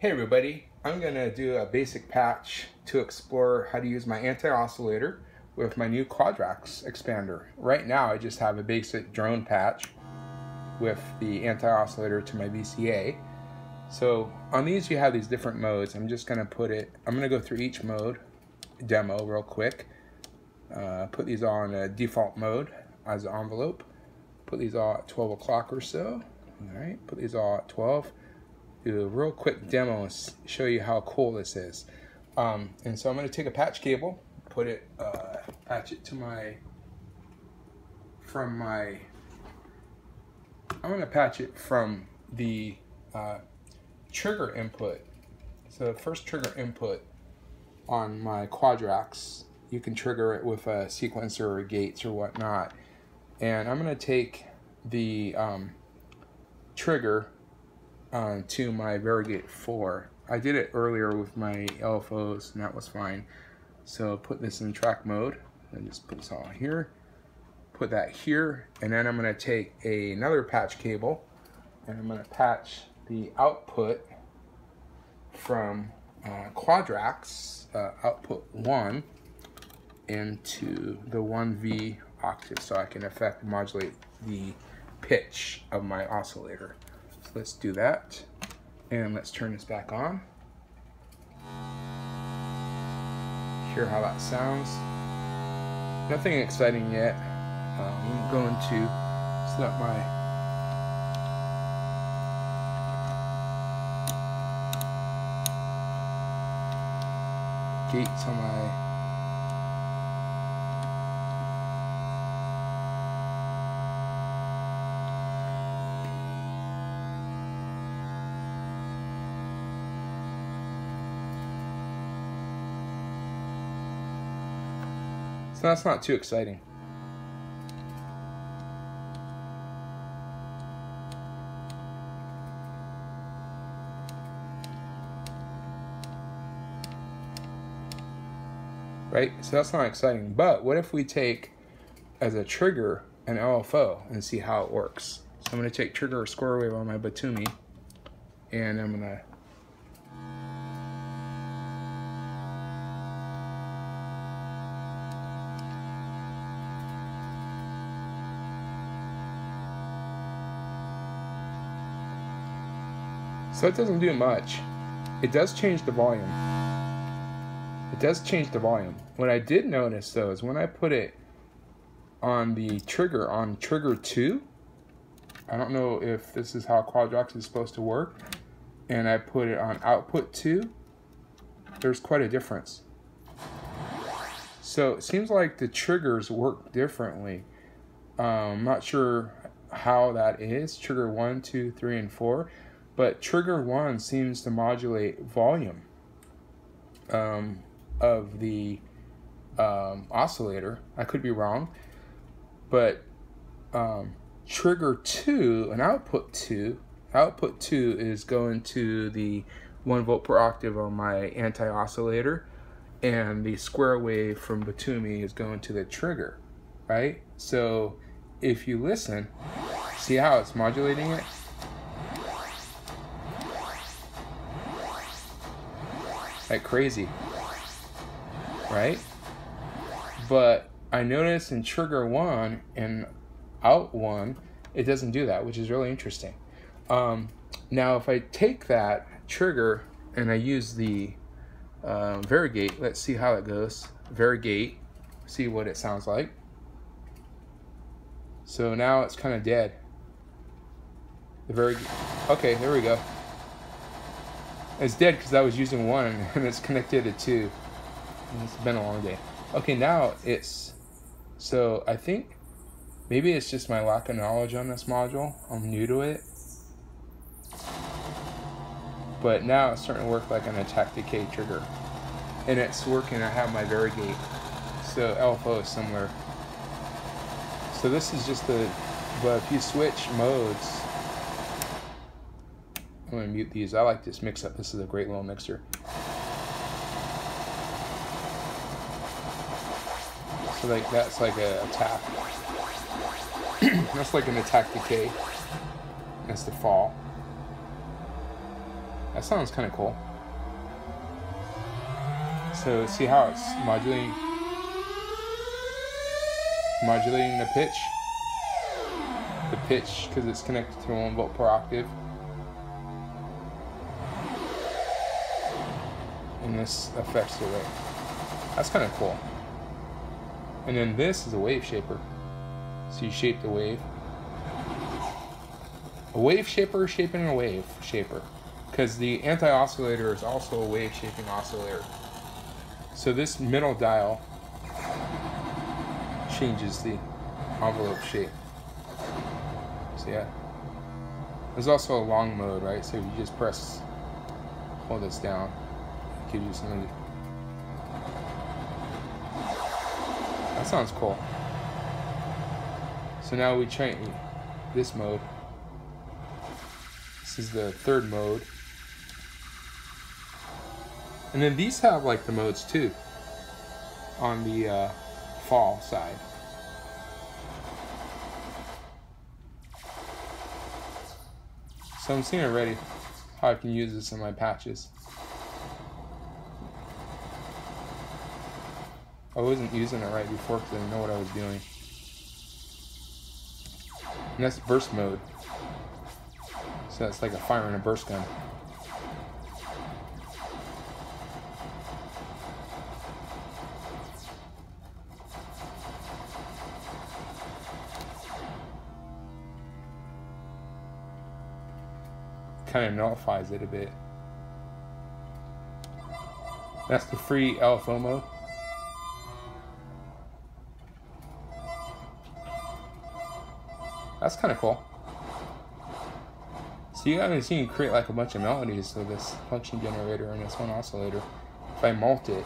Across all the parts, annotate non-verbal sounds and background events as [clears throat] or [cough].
Hey everybody, I'm to do a basic patch to explore how to use my anti-oscillator with my new Quadrax expander. Right now I just have a basic drone patch with the anti-oscillator to my VCA. So on these you have these different modes. I'm just to put it, I'm to go through each mode demo real quick. Uh, put these all in a default mode as an envelope. Put these all at 12 o'clock or so. All right, put these all at 12 do a real quick demo and show you how cool this is. Um, and so I'm going to take a patch cable, put it, uh, patch it to my, from my, I'm going to patch it from the uh, trigger input. So the first trigger input on my Quadrax, you can trigger it with a sequencer or gates or whatnot. And I'm going to take the um, trigger uh, to my Varigate 4. I did it earlier with my LFOs and that was fine. So put this in track mode and just put this all here. Put that here and then I'm going to take a, another patch cable and I'm going to patch the output from uh, Quadrax uh, output 1 into the 1V octave so I can effect modulate the pitch of my oscillator. Let's do that. And let's turn this back on. Hear how that sounds. Nothing exciting yet. Um, I'm going to set up my gates on my So that's not too exciting. Right? So that's not exciting. But what if we take as a trigger an LFO and see how it works? So I'm going to take trigger square wave on my Batumi and I'm going to So it doesn't do much. It does change the volume. It does change the volume. What I did notice though is when I put it on the trigger, on trigger 2, I don't know if this is how Quadrax is supposed to work, and I put it on output 2, there's quite a difference. So it seems like the triggers work differently. Um, I'm not sure how that is, trigger one, two, three, and 4. But trigger one seems to modulate volume um, of the um, oscillator. I could be wrong, but um, trigger two and output two, output two is going to the one volt per octave on my anti-oscillator, and the square wave from Batumi is going to the trigger, right? So if you listen, see how it's modulating it? Like crazy, right? But I noticed in trigger one and out one, it doesn't do that, which is really interesting. Um, now, if I take that trigger and I use the uh, Varigate, let's see how it goes. Varigate, see what it sounds like. So now it's kind of dead. The Varigate, okay, there we go. It's dead because I was using one [laughs] and it's connected to two. It's been a long day. Okay, now it's... So I think maybe it's just my lack of knowledge on this module. I'm new to it. But now it's starting to work like an attack decay trigger. And it's working, I have my Varigate. So LFO is similar. So this is just the, but if you switch modes, I'm going to mute these. I like this mix up. This is a great little mixer. So like that's like a attack. [clears throat] that's like an attack decay. That's the fall. That sounds kind of cool. So see how it's modulating modulating the pitch. The pitch because it's connected to one volt per octave. This affects the wave. That's kind of cool. And then this is a wave shaper. So you shape the wave. A wave shaper shaping a wave shaper. Because the anti-oscillator is also a wave shaping oscillator. So this middle dial changes the envelope shape. So yeah. There's also a long mode, right? So you just press, hold this down, gives you some. That sounds cool. So now we change this mode. This is the third mode. And then these have like the modes too on the uh, fall side. So I'm seeing already how I can use this in my patches. I wasn't using it right before because I didn't know what I was doing. And that's burst mode. So that's like a firing a burst gun. kind of nullifies it a bit. That's the free LFO That's kind of cool. So you haven't seen create like a bunch of melodies with this function generator and this one oscillator. If I mult it,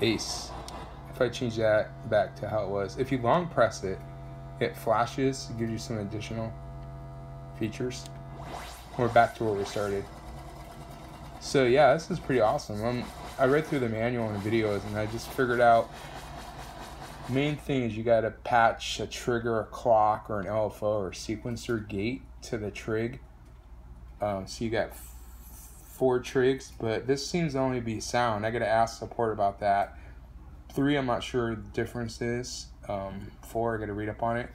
Ace if I change that back to how it was, if you long press it, it flashes, gives you some additional features. We're back to where we started. So yeah, this is pretty awesome. I'm, I read through the manual and the videos and I just figured out main thing is you got to patch a trigger, a clock, or an LFO or sequencer gate to the trig. Um, so you got four trigs, but this seems to only be sound. I got to ask support about that. Three, I'm not sure the difference is. Um, four, I got to read up on it.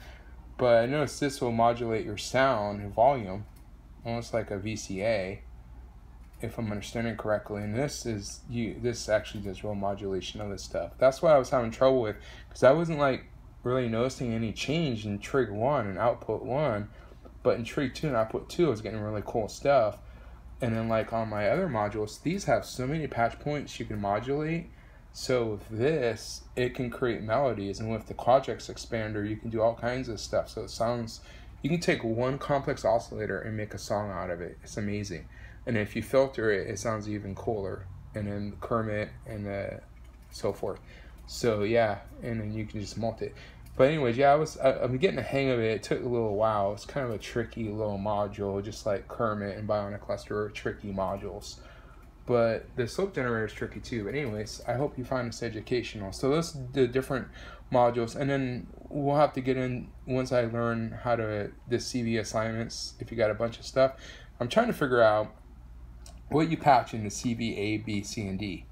But I noticed this will modulate your sound and volume, almost like a VCA, if I'm understanding correctly. And this is you. This actually does real modulation of this stuff. That's what I was having trouble with, because I wasn't like really noticing any change in trig one and output one, but in trig two and output two, I was getting really cool stuff. And then like on my other modules, these have so many patch points you can modulate so with this, it can create melodies, and with the Quadrax expander, you can do all kinds of stuff. So it sounds, you can take one complex oscillator and make a song out of it. It's amazing. And if you filter it, it sounds even cooler. And then Kermit and uh, so forth. So yeah, and then you can just mult it. But anyways, yeah, I was I, am getting the hang of it. It took a little while. It's kind of a tricky little module, just like Kermit and Bionic Cluster are tricky modules but the slope generator is tricky too. But anyways, I hope you find this educational. So those the different modules, and then we'll have to get in once I learn how to the CV assignments. If you got a bunch of stuff, I'm trying to figure out what you patch in the CV A, B, C, and D.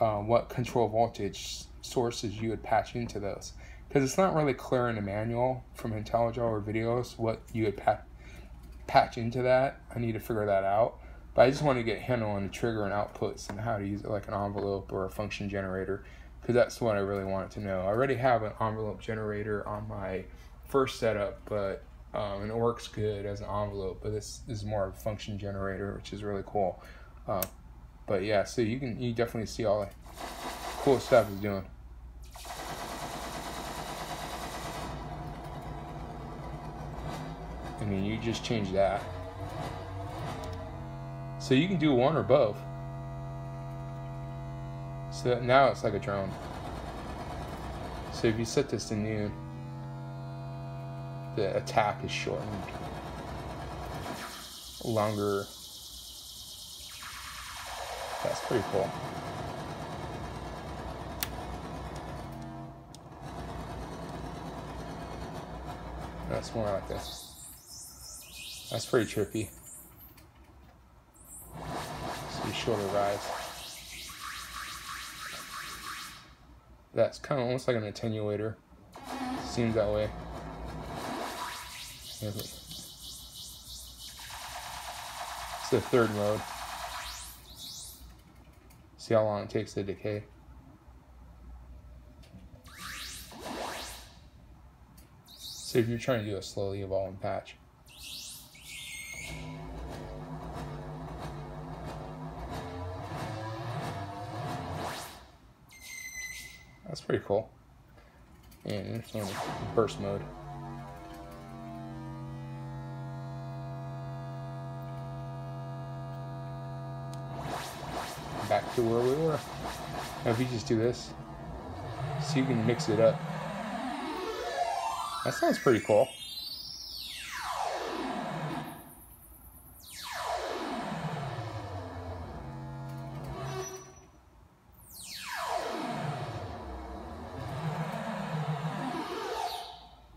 Uh, what control voltage sources you would patch into those, because it's not really clear in the manual from Intellijel or videos what you would pat patch into that. I need to figure that out. But I just want to get handle on the trigger and outputs and how to use it like an envelope or a function generator because that's what I really wanted to know. I already have an envelope generator on my first setup, but um, and it works good as an envelope. But this, this is more of a function generator, which is really cool. Uh, but yeah, so you can you definitely see all the cool stuff it's doing. I mean, you just change that. So you can do one or both. So now it's like a drone. So if you set this to noon, the attack is shortened. Longer. That's pretty cool. That's more like this. That's pretty trippy. Shorter rise. That's kind of almost like an attenuator. Seems that way. It's the third mode. See how long it takes to decay. So if you're trying to do a slowly evolving patch. That's pretty cool. And it's burst mode. Back to where we were. Now if you just do this, so you can mix it up. That sounds pretty cool.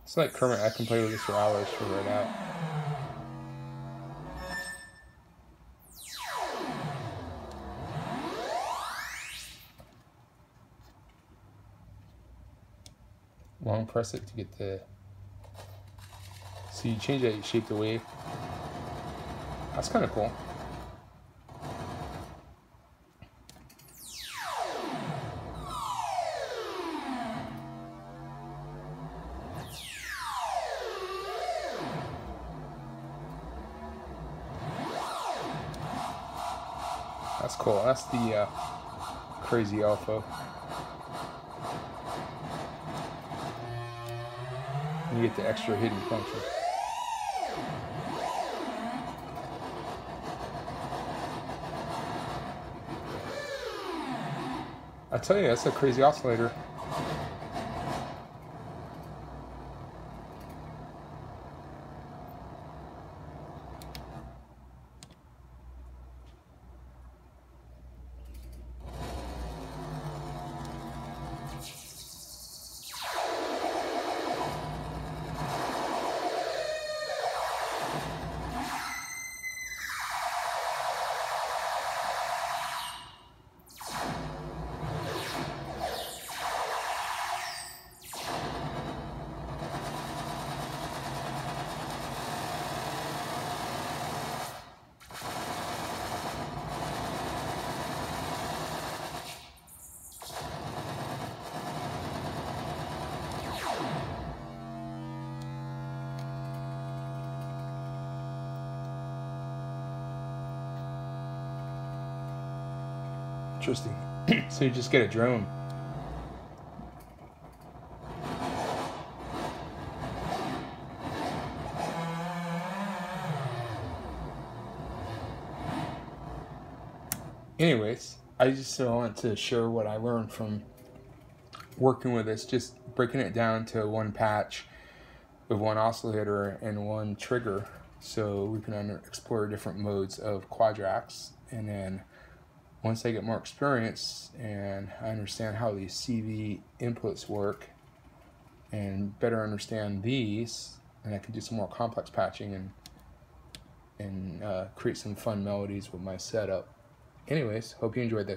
It's like Kermit, I can play with this for hours, figure it out. Long press it to get the so you change that, shape the wave. That's kind of cool. That's cool. That's the uh, crazy alpha. You get the extra hidden function. I tell you, that's a crazy oscillator. Interesting. [clears throat] so you just get a drone. Anyways, I just want to share what I learned from working with this, just breaking it down to one patch with one oscillator and one trigger so we can explore different modes of Quadrax and then once I get more experience and I understand how these CV inputs work and better understand these, and I can do some more complex patching and and uh, create some fun melodies with my setup. Anyways, hope you enjoyed this.